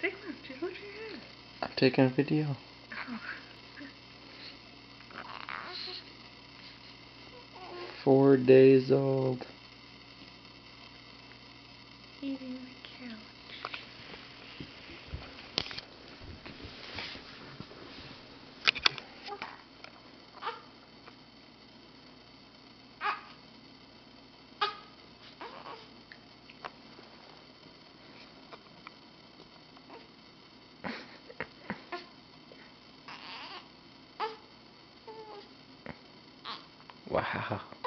Take one. Just. I'm taking a video. Four days old. Eating the 我还好。